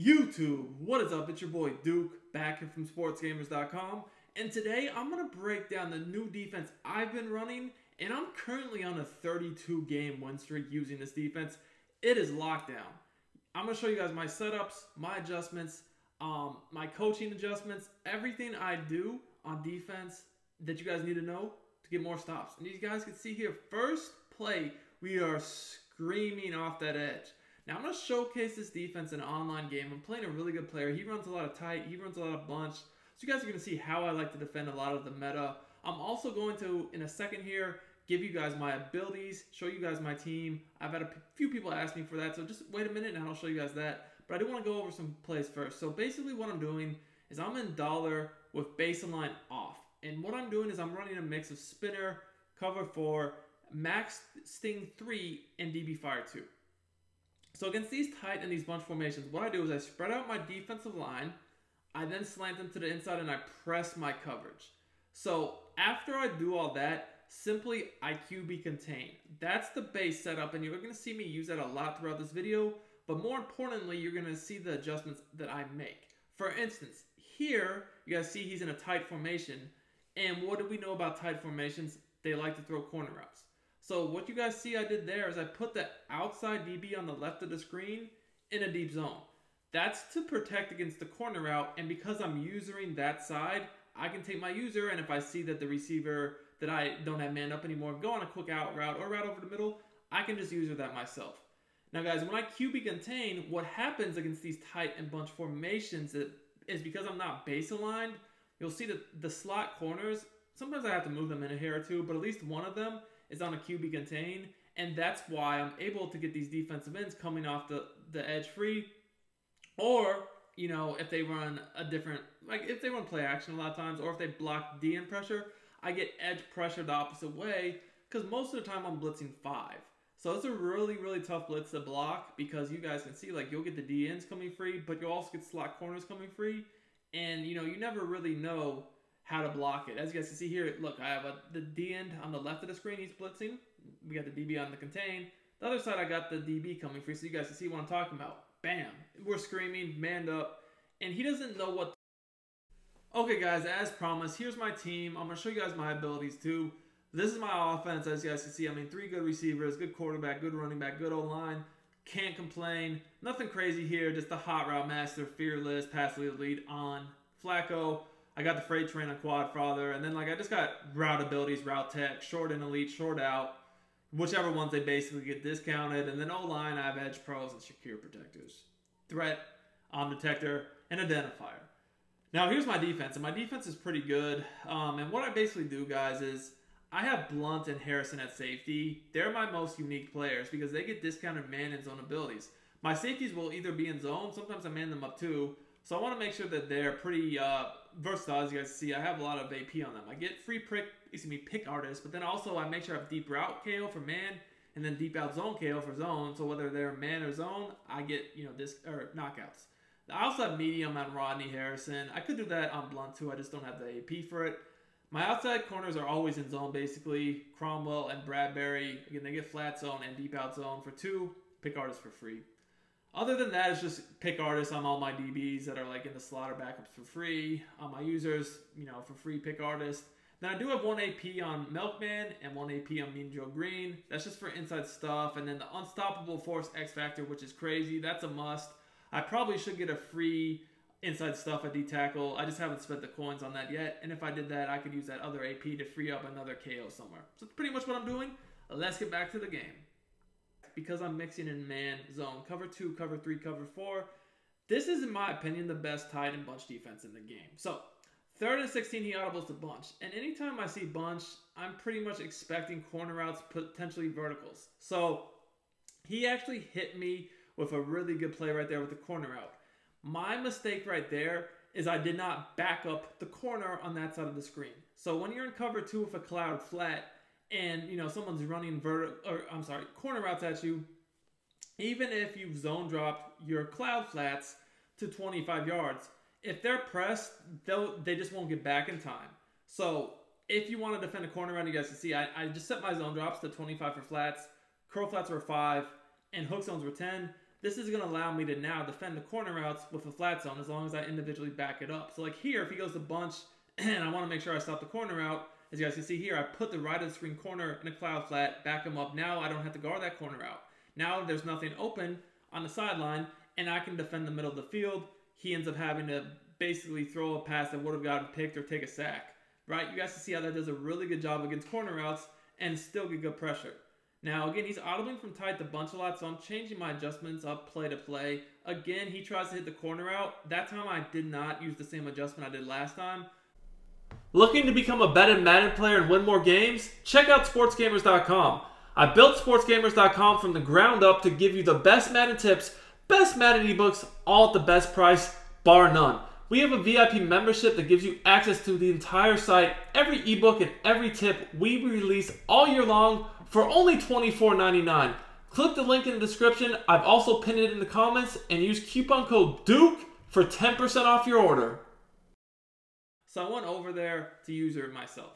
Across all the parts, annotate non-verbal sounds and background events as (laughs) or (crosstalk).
YouTube, what is up? It's your boy Duke back here from sportsgamerz.com. And today I'm going to break down the new defense I've been running. And I'm currently on a 32 game win streak using this defense. It is lockdown. I'm going to show you guys my setups, my adjustments, um, my coaching adjustments, everything I do on defense that you guys need to know to get more stops. And you guys can see here, first play, we are screaming off that edge. Now I'm going to showcase this defense in an online game. I'm playing a really good player. He runs a lot of tight. He runs a lot of bunch. So you guys are going to see how I like to defend a lot of the meta. I'm also going to, in a second here, give you guys my abilities, show you guys my team. I've had a few people ask me for that, so just wait a minute and I'll show you guys that. But I do want to go over some plays first. So basically what I'm doing is I'm in dollar with baseline off. And what I'm doing is I'm running a mix of spinner, cover 4, max sting 3, and DB fire 2. So against these tight and these bunch formations, what I do is I spread out my defensive line, I then slant them to the inside and I press my coverage. So after I do all that, simply IQB contain. That's the base setup and you're going to see me use that a lot throughout this video, but more importantly, you're going to see the adjustments that I make. For instance, here, you guys see he's in a tight formation, and what do we know about tight formations? They like to throw corner routes. So what you guys see I did there is I put the outside DB on the left of the screen in a deep zone. That's to protect against the corner route, and because I'm using that side, I can take my user, and if I see that the receiver that I don't have man up anymore, go on a quick out route or route over the middle, I can just user that myself. Now guys, when I QB contain, what happens against these tight and bunch formations is because I'm not base aligned, you'll see that the slot corners, sometimes I have to move them in a hair or two, but at least one of them is on a QB contain, and that's why I'm able to get these defensive ends coming off the, the edge free. Or, you know, if they run a different, like if they run play action a lot of times, or if they block DN pressure, I get edge pressure the opposite way, because most of the time I'm blitzing five. So it's a really, really tough blitz to block because you guys can see, like, you'll get the DNs coming free, but you'll also get slot corners coming free. And, you know, you never really know how to block it. As you guys can see here, look, I have a, the D end on the left of the screen, he's blitzing. We got the DB on the contain. The other side, I got the DB coming free, so you guys can see what I'm talking about. Bam! We're screaming, manned up, and he doesn't know what. Okay, guys, as promised, here's my team. I'm going to show you guys my abilities, too. This is my offense, as you guys can see. I mean, three good receivers, good quarterback, good running back, good O-line. Can't complain. Nothing crazy here, just the hot route master, fearless, pass lead on. Flacco, I got the freight train on quad father, and then like I just got route abilities, route tech, short and elite, short out, whichever ones they basically get discounted, and then O line I have edge pros and secure protectors, threat, on detector, and identifier. Now here's my defense, and my defense is pretty good. Um, and what I basically do, guys, is I have Blount and Harrison at safety. They're my most unique players because they get discounted man and zone abilities. My safeties will either be in zone, sometimes I man them up too, so I want to make sure that they're pretty uh, versatile. As you guys see, I have a lot of AP on them. I get free prick, excuse me, pick artists, but then also I make sure I have deep route KO for man, and then deep out zone KO for zone. So whether they're man or zone, I get you know this or knockouts. I also have medium on Rodney Harrison. I could do that on Blount too. I just don't have the AP for it. My outside corners are always in zone basically. Cromwell and Bradberry again they get flat zone and deep out zone for two. Pick artists for free. Other than that, it's just pick artists on all my DBs that are like in the slaughter backups for free. On my users, you know, for free pick artists. Then I do have one AP on Milkman and one AP on Mean Joe Greene. That's just for inside stuff. And then the Unstoppable Force X Factor, which is crazy. That's a must. I probably should get a free inside stuff at D tackle. I just haven't spent the coins on that yet. And if I did that, I could use that other AP to free up another KO somewhere. So that's pretty much what I'm doing. Let's get back to the game because I'm mixing in man zone, cover two, cover three, cover four. This is, in my opinion, the best tight and bunch defense in the game. So, third and 16, he audibles to bunch. And anytime I see bunch, I'm pretty much expecting corner routes, potentially verticals. So, he actually hit me with a really good play right there with the corner out. My mistake right there is I did not back up the corner on that side of the screen. So when you're in cover two with a cloud flat, and you know someone's running vertical or I'm sorry, corner routes at you, even if you've zone dropped your cloud flats to 25 yards, if they're pressed, they'll they just won't get back in time. So if you want to defend a corner route, you guys can see I, I just set my zone drops to 25 for flats, curl flats were five, and hook zones were 10. this is going to allow me to now defend the corner routes with a flat zone as long as I individually back it up. So like here, if he goes to bunch (clears throat) and I want to make sure I stop the corner route, as you guys can see here, I put the right of the screen corner in a cloud flat, back him up. Now I don't have to guard that corner out. Now there's nothing open on the sideline, and I can defend the middle of the field. He ends up having to basically throw a pass that would have gotten picked or take a sack. Right? You guys can see how that does a really good job against corner routes and still get good pressure. Now, again, he's audibling from tight to bunch a lot, so I'm changing my adjustments up play to play. Again, he tries to hit the corner out. That time I did not use the same adjustment I did last time. Looking to become a better Madden player and win more games? Check out SportsGamerz.com. I built SportsGamerz.com from the ground up to give you the best Madden tips, best Madden ebooks, all at the best price, bar none. We have a VIP membership that gives you access to the entire site, every ebook, and every tip we release all year long for only $24.99. Click the link in the description. I've also pinned it in the comments and use coupon code DUKE for 10% off your order. So I went over there to use it myself.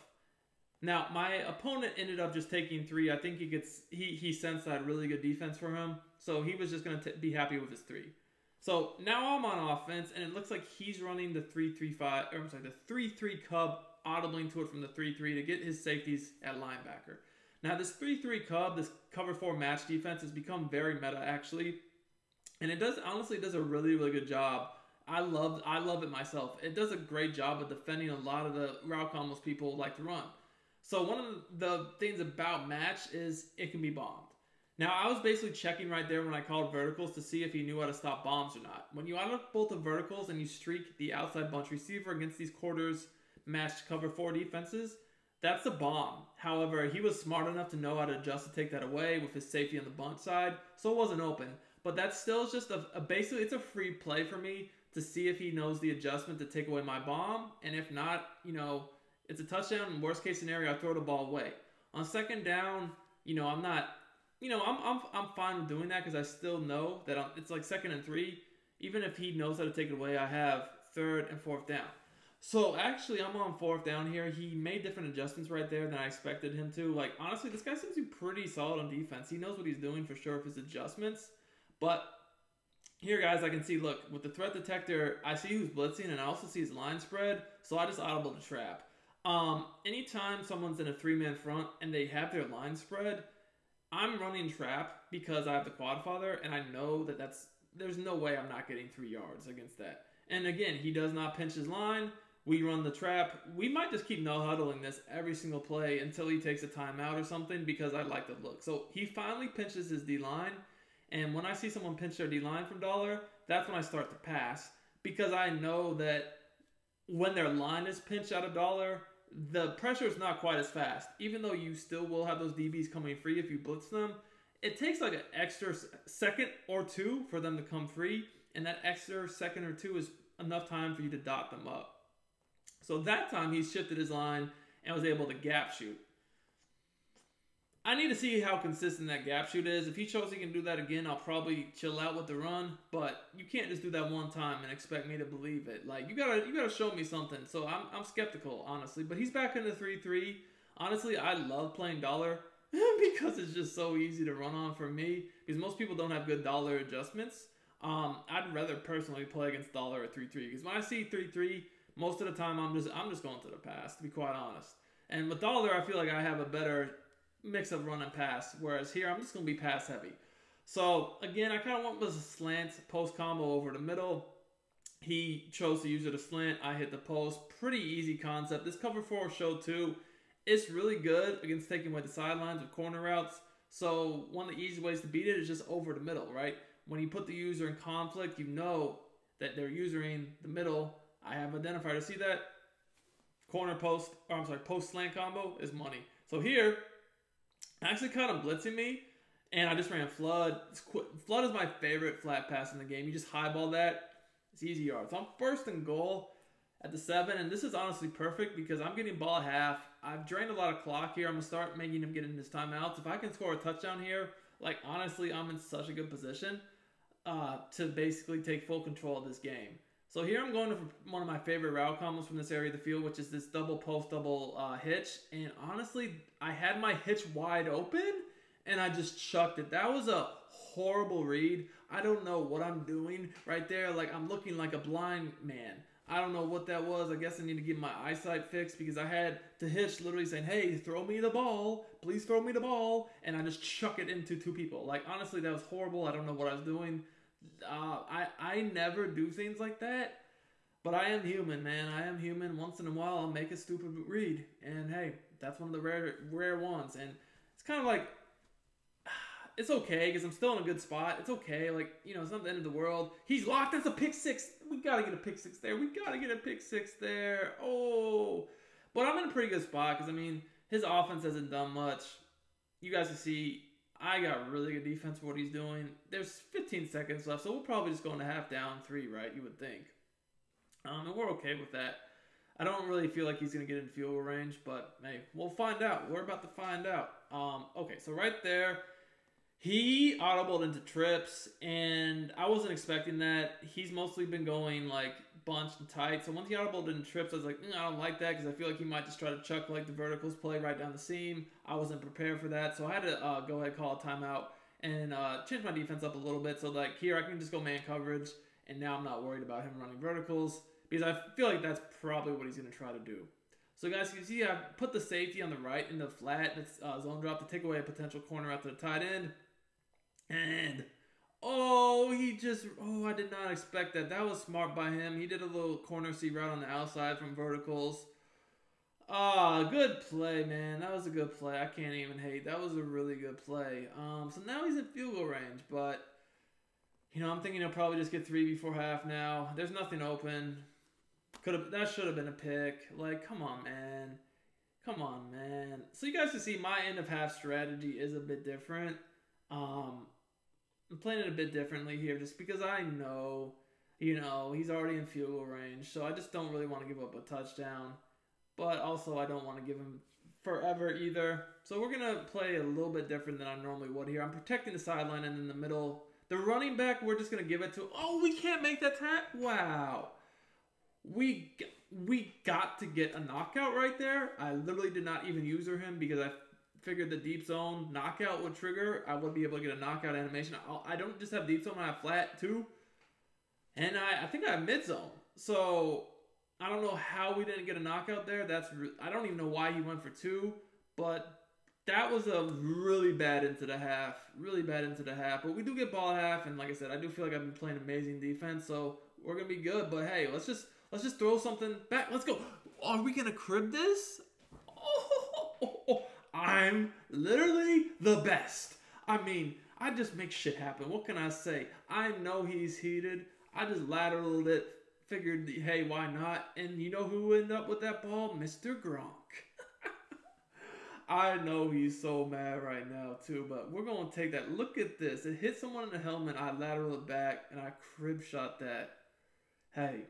Now my opponent ended up just taking three. I think he gets he he sensed that really good defense for him, so he was just gonna be happy with his three. So now I'm on offense, and it looks like he's running the three three five. Or I'm sorry, the three three cub audibling to it from the three three to get his safeties at linebacker. Now this three three cub, this cover four match defense has become very meta actually, and it does honestly does a really really good job I love I love it myself. It does a great job of defending a lot of the route combos people like to run. So one of the things about match is it can be bombed. Now I was basically checking right there when I called verticals to see if he knew how to stop bombs or not. When you unlock both the verticals and you streak the outside bunch receiver against these quarters matched cover four defenses, that's a bomb. However, he was smart enough to know how to adjust to take that away with his safety on the bunch side, so it wasn't open. But that still is just a, a basically it's a free play for me to see if he knows the adjustment to take away my bomb. And if not, you know, it's a touchdown. Worst case scenario, I throw the ball away. On second down, you know, I'm not, you know, I'm, I'm, I'm fine with doing that because I still know that I'm, it's like second and three. Even if he knows how to take it away, I have third and fourth down. So actually, I'm on fourth down here. He made different adjustments right there than I expected him to. Like honestly, this guy seems to be pretty solid on defense. He knows what he's doing for sure with his adjustments. But here, guys, I can see, look, with the threat detector, I see who's blitzing, and I also see his line spread, so I just audible the trap. Um, anytime someone's in a three-man front and they have their line spread, I'm running trap because I have the quad father, and I know that that's there's no way I'm not getting three yards against that. And again, he does not pinch his line. We run the trap. We might just keep no huddling this every single play until he takes a timeout or something because I like the look. So he finally pinches his D line and when I see someone pinch their D line from dollar, that's when I start to pass because I know that when their line is pinched out of dollar, the pressure is not quite as fast. Even though you still will have those DBs coming free if you blitz them, it takes like an extra second or two for them to come free, and that extra second or two is enough time for you to dot them up. So that time he shifted his line and was able to gap shoot. I need to see how consistent that gap shoot is. If he shows he can do that again, I'll probably chill out with the run. But you can't just do that one time and expect me to believe it. Like you gotta you gotta show me something. So I'm I'm skeptical, honestly. But he's back in the three three. Honestly, I love playing dollar (laughs) because it's just so easy to run on for me. Because most people don't have good dollar adjustments. Um, I'd rather personally play against dollar at three three. Because when I see three three, most of the time I'm just I'm just going to the pass. To be quite honest. And with dollar, I feel like I have a better mix of run and pass. Whereas here, I'm just going to be pass heavy. So again, I kind of went with a slant post combo over the middle. He chose to use it a slant. I hit the post. Pretty easy concept. This cover four show too. It's really good against taking away the sidelines of corner routes. So one of the easy ways to beat it is just over the middle, right? When you put the user in conflict, you know that they're using the middle. I have identified to see that corner post, or I'm sorry, post slant combo is money. So here, actually caught him blitzing me, and I just ran flood. Flood is my favorite flat pass in the game. You just highball that, it's easy yards. So I'm first and goal at the seven, and this is honestly perfect because I'm getting ball half. I've drained a lot of clock here. I'm gonna start making him get in his timeouts. If I can score a touchdown here, like honestly, I'm in such a good position uh, to basically take full control of this game. So here I'm going to one of my favorite route combos from this area of the field, which is this double post, double uh, hitch. And honestly, I had my hitch wide open and I just chucked it. That was a horrible read. I don't know what I'm doing right there. Like I'm looking like a blind man. I don't know what that was. I guess I need to get my eyesight fixed because I had to hitch literally saying, "Hey, throw me the ball, please throw me the ball," and I just chuck it into two people. Like honestly, that was horrible. I don't know what I was doing. Uh, I I never do things like that, but I am human, man. I am human. Once in a while, I'll make a stupid read, and hey, that's one of the rare rare ones. And it's kind of like (sighs) it's okay because I'm still in a good spot. It's okay. Like, you know, it's not the end of the world. He's locked. That's a pick six. We got to get a pick six there. We got to get a pick six there. Oh. But I'm in a pretty good spot because, I mean, his offense hasn't done much. You guys can see I got really good defense for what he's doing. There's 15 seconds left, so we'll probably just go into half down three, right? You would think. Um, and we're okay with that. I don't really feel like he's going to get in field range, but hey, we'll find out. We're about to find out. Um, okay, so right there he audibled into trips, and I wasn't expecting that. He's mostly been going like bunched and tight. So once he audibled into trips, I was like, mm, I don't like that because I feel like he might just try to chuck like the verticals play right down the seam. I wasn't prepared for that, so I had to uh, go ahead call a timeout and uh, change my defense up a little bit. So like here, I can just go man coverage, and now I'm not worried about him running verticals because I feel like that's probably what he's going to try to do. So guys, you see I put the safety on the right in the flat that's uh, zone drop to take away a potential corner to the tight end. And oh, he just oh, I did not expect that. That was smart by him. He did a little corner C route on the outside from verticals. Ah, oh, good play, man. That was a good play. I can't even hate. That was a really good play. Um, so now he's in field goal range, but you know, I'm thinking he'll probably just get three before half now. There's nothing open. Could have that should have been a pick. Like, come on, man. Come on, man. So you guys can see my end of half strategy is a bit different. Um, I'm playing it a bit differently here just because I know, you know, he's already in field goal range. So I just don't really want to give up a touchdown. But also, I don't want to give him forever either. So we're going to play a little bit different than I normally would here. I'm protecting the sideline and in the middle. The running back, we're just going to give it to. Oh, we can't make that tap. Wow. We we got to get a knockout right there. I literally did not even user him because I figured the deep zone knockout would trigger, I would be able to get a knockout animation. I'll, I do not just have deep zone, I have flat too. And I, I think I have mid zone. So I don't know how we didn't get a knockout there. That's I don't even know why he went for two, but that was a really bad into the half, really bad into the half. But we do get ball half, and like I said, I do feel like I've been playing amazing defense, so we're gonna be good. But hey, let's just let's just throw something back. Let's go. Are we gonna crib this? (laughs) Oh, oh, oh, oh. I'm literally the best. I mean, I just make shit happen. What can I say? I know he's heated. I just lateraled it, figured, hey, why not? And you know who ended up with that ball? Mr. Gronk. (laughs) I know he's so mad right now too, but we're gonna take that. Look at this. It hit someone in the helmet. I lateral it back and I crib shot that. Hey,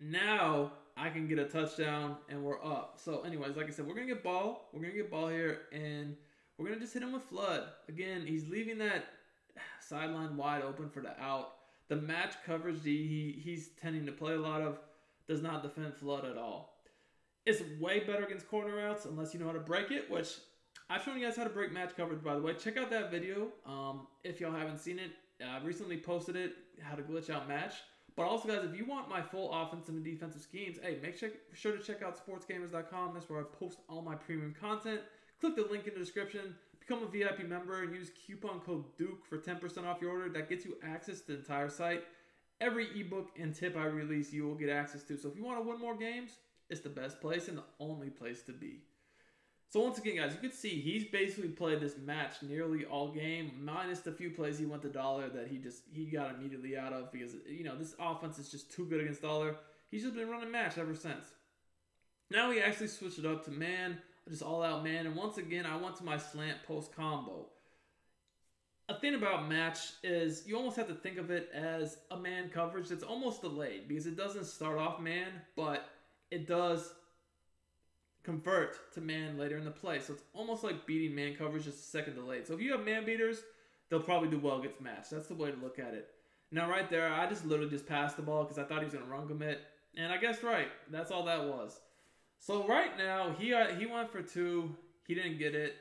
now I can get a touchdown and we're up. So, anyways, like I said, we're gonna get ball. We're gonna get ball here, and we're gonna just hit him with flood. Again, he's leaving that sideline wide open for the out. The match coverage he he's tending to play a lot of does not defend flood at all. It's way better against corner routes unless you know how to break it, which I've shown you guys how to break match coverage by the way. Check out that video um, if y'all haven't seen it. I recently posted it, how to glitch out match. But also, guys, if you want my full offensive and defensive schemes, hey, make sure to check out sportsgamerz.com. That's where I post all my premium content. Click the link in the description. Become a VIP member and use coupon code Duke for 10% off your order. That gets you access to the entire site. Every ebook and tip I release, you will get access to. So if you want to win more games, it's the best place and the only place to be. So once again, guys, you can see he's basically played this match nearly all game, minus the few plays he went to dollar that he just he got immediately out of because you know this offense is just too good against dollar. He's just been running match ever since. Now he actually switched it up to man, just all out man, and once again I went to my slant post combo. A thing about match is you almost have to think of it as a man coverage that's almost delayed because it doesn't start off man, but it does convert to man later in the play. So it's almost like beating man coverage just a second delayed. So if you have man beaters, they'll probably do well against match. That's the way to look at it. Now right there, I just literally just passed the ball because I thought he was gonna run commit, and I guess right. That's all that was. So right now he uh, he went for two. He didn't get it,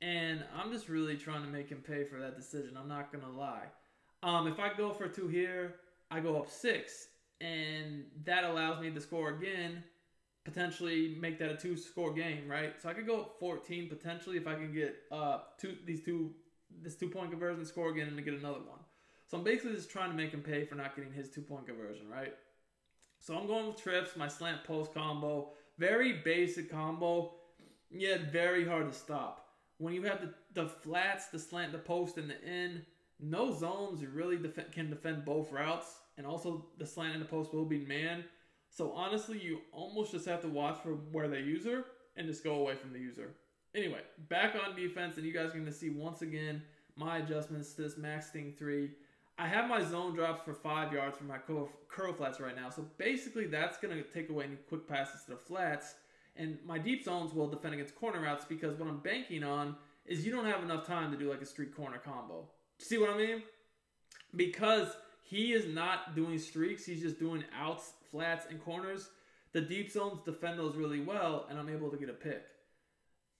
and I'm just really trying to make him pay for that decision. I'm not gonna lie. Um, if I go for two here, I go up six, and that allows me to score again, potentially make that a two score game, right? So I could go up 14 potentially if I can get uh two these two this two point conversion score again and get another one. So I'm basically just trying to make him pay for not getting his two point conversion, right? So I'm going with trips, my slant post combo, very basic combo, yet very hard to stop. When you have the, the flats, the slant, the post, and the in, no zones really def- can defend both routes, and also the slant and the post will be man. So honestly, you almost just have to watch for where they use her and just go away from the user. Anyway, back on defense, and you guys are going to see once again my adjustments to this max sting 3. I have my zone drops for 5 yards for my curl flats right now, so basically that's going to take away any quick passes to the flats, and my deep zones will defend against corner routes because what I'm banking on is you don't have enough time to do like a street corner combo. See what I mean? Because he is not doing streaks, he's just doing outs, flats, and corners. The deep zones defend those really well, and I'm able to get a pick.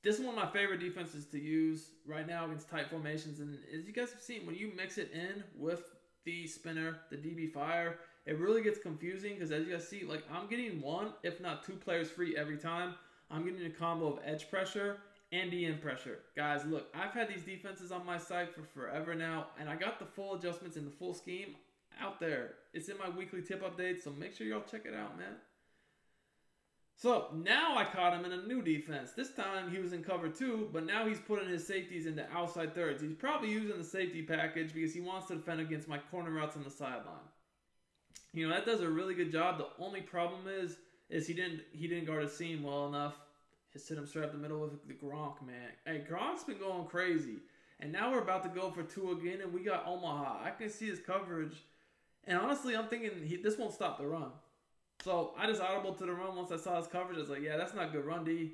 This is one of my favorite defenses to use right now against tight formations. And as you guys have seen, when you mix it in with the spinner, the DB fire, it really gets confusing because as you guys see, like I'm getting one, if not two players free every time. I'm getting a combo of edge pressure and DM pressure. Guys, look, I've had these defenses on my site for forever now, and I got the full adjustments in the full scheme out there. It's in my weekly tip update, so make sure y'all check it out, man. So now I caught him in a new defense. This time he was in cover two, but now he's putting his safeties into outside thirds. He's probably using the safety package because he wants to defend against my corner routes on the sideline. You know that does a really good job. The only problem is, is he didn't he didn't guard his seam well enough. His sit him straight up the middle with the Gronk man. Hey, Gronk's been going crazy, and now we're about to go for two again, and we got Omaha. I can see his coverage, and honestly, I'm thinking he, this won't stop the run. So I just audible to the run once I saw his coverage. I was like, yeah, that's not good run D.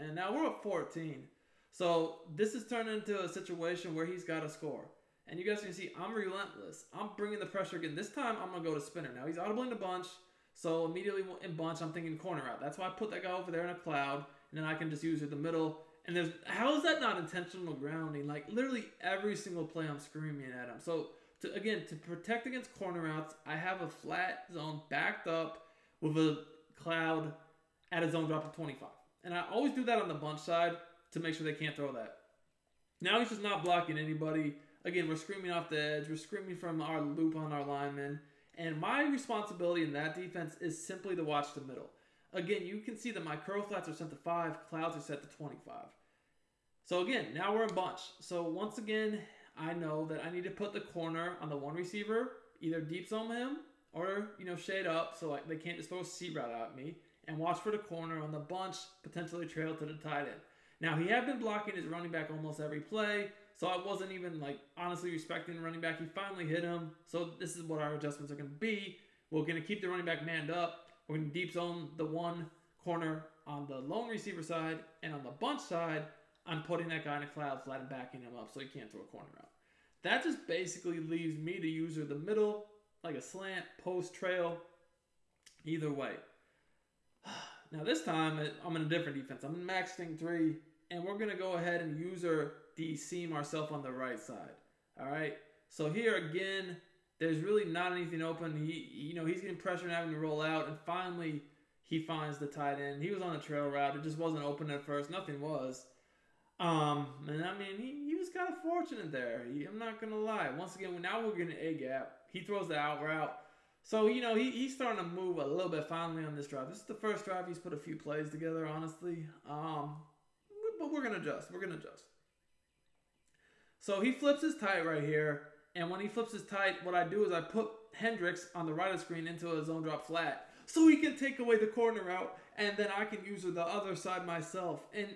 And now we're up 14. So this is turned into a situation where he's got to score. And you guys can see I'm relentless. I'm bringing the pressure again. This time I'm going to go to spinner. Now he's audibling a bunch. So immediately in bunch, I'm thinking corner out. That's why I put that guy over there in a cloud. And then I can just use it the middle. And there's how is that not intentional grounding? Like literally every single play I'm screaming at him. So to, again, to protect against corner routes, I have a flat zone backed up with a cloud at a zone drop of 25. And I always do that on the bunch side to make sure they can't throw that. Now he's just not blocking anybody. Again, we're screaming off the edge. We're screaming from our loop on our linemen. And my responsibility in that defense is simply to watch the middle. Again, you can see that my curl flats are set to 5, clouds are set to 25. So again, now we're in bunch. So once again, I know that I need to put the corner on the one receiver, either deep zone him or you know shade up so like they can't just throw a C route at me and watch for the corner on the bunch potentially trail to the tight end. Now he had been blocking his running back almost every play, so I wasn't even like honestly respecting the running back. He finally hit him, so this is what our adjustments are going to be. We're going to keep the running back manned up. We're going to deep zone the one corner on the lone receiver side, and on the bunch side, I'm putting that guy in a cloud flat and backing him up so he can't throw a corner out. That just basically leaves me to use the middle like a slant, post, trail, either way. (sighs) Now this time I'm in a different defense. I'm in max sting three, and we're gonna go ahead and use user the seam ourselves on the right side. All right. So here again, there's really not anything open. He, you know, he's getting pressure and having to roll out, and finally he finds the tight end. He was on the trail route. It just wasn't open at first. Nothing was. Um, and I mean, he, he was kind of fortunate there. He, I'm not gonna lie. Once again, now we're getting a gap. He throws the out route. So, you know, he, he's starting to move a little bit finally on this drive. This is the first drive he's put a few plays together, honestly. Um, but we're to adjust. We're to adjust. So he flips his tight right here. And when he flips his tight, what I do is I put Hendricks on the right of screen into a zone drop flat. So he can take away the corner route. And then I can use the other side myself. And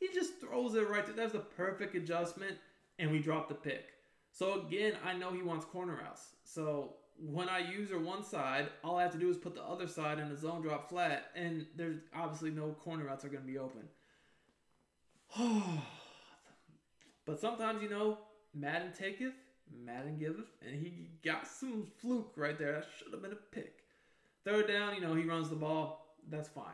he just throws it right there. That's the perfect adjustment. And we drop the pick. So again, I know he wants corner routes. So when I use her one side, all I have to do is put the other side in the zone drop flat, and there's obviously no corner routes are going to be open. (sighs) but sometimes, you know, Madden taketh, Madden giveth, and he got some fluke right there. That should have been a pick. Third down, you know, he runs the ball. That's fine.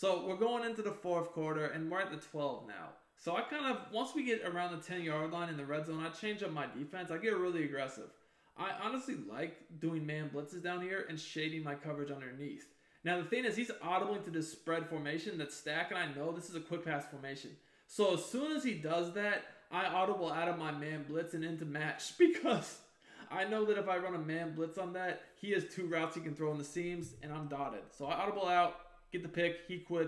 So we're going into the fourth quarter, and we're at the 12 now. So I kind of, once we get around the 10 yard line in the red zone, I change up my defense. I get really aggressive. I honestly like doing man blitzes down here and shading my coverage underneath. Now the thing is, he's audibling to this spread formation that's stack, and I know this is a quick pass formation. So as soon as he does that, I audible out of my man blitz and into match (laughs) because I know that if I run a man blitz on that, he has two routes he can throw in the seams, and I'm dotted. So I audible out, get the pick, he quits.